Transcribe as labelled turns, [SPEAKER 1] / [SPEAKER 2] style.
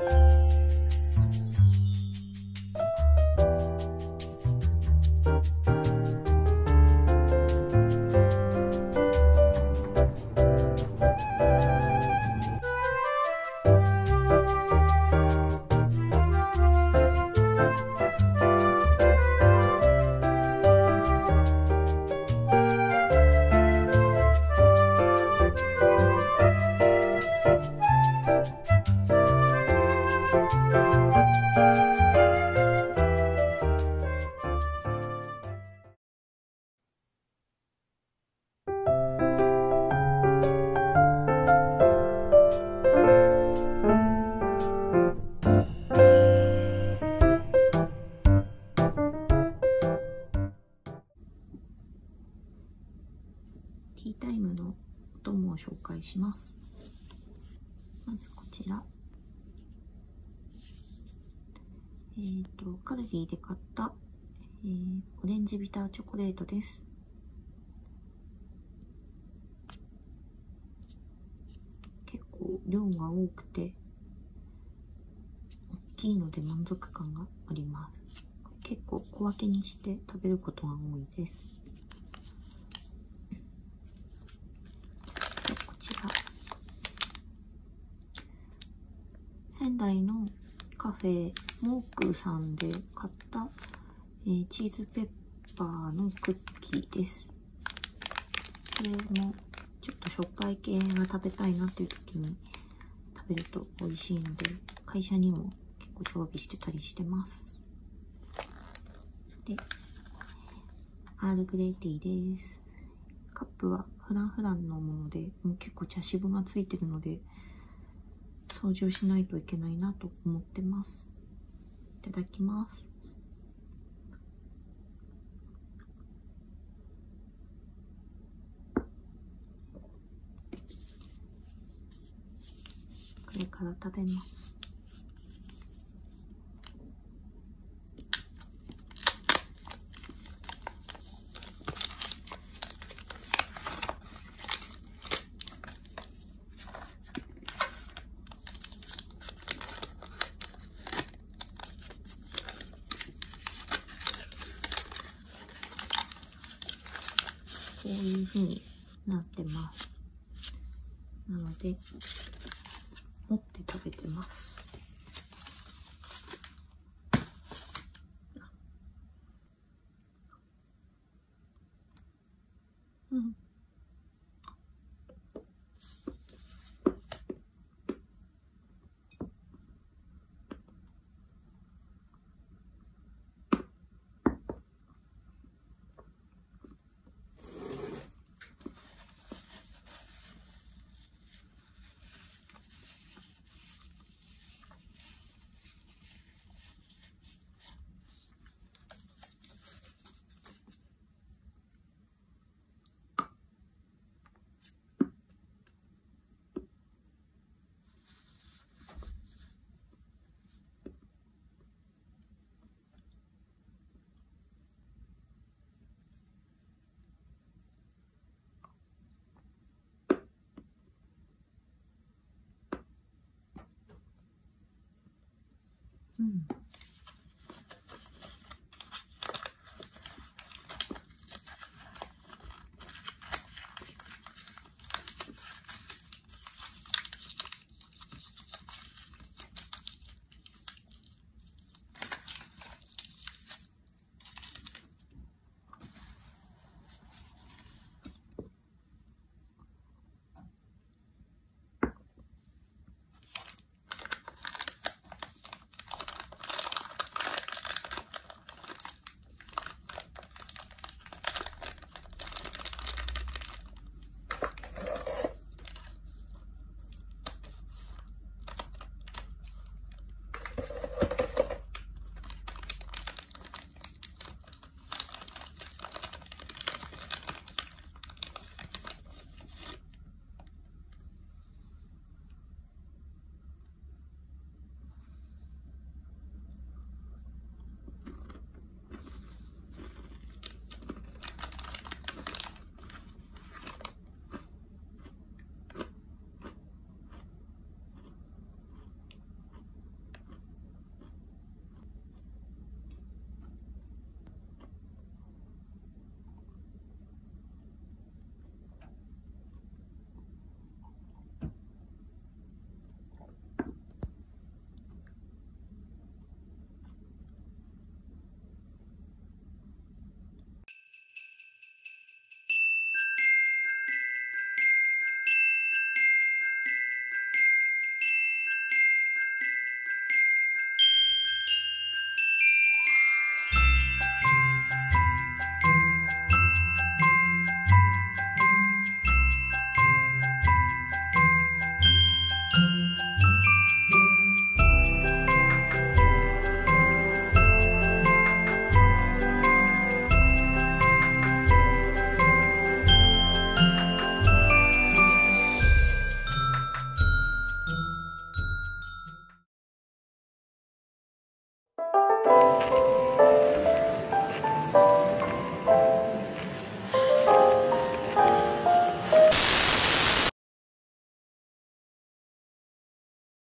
[SPEAKER 1] 嗯。ティータイムのお供を紹介します。まずこちら。えっ、ー、とカルディで買った、えー、オレンジビターチョコレートです。結構量が多くて大きいので満足感があります。結構小分けにして食べることが多いです。仙台のカフェモークさんで買った、えー、チーズペッパーのクッキーです。これもちょっとしょっぱい系が食べたいなっていう時に食べると美味しいので会社にも結構常備してたりしてます。で、アールグレイティーです。カップはフランフランのもので、もう結構茶渋がついてるので、掃除をしないといけないなと思ってます。いただきます。これから食べます。になってます。なので、持って食べてます。うん。うん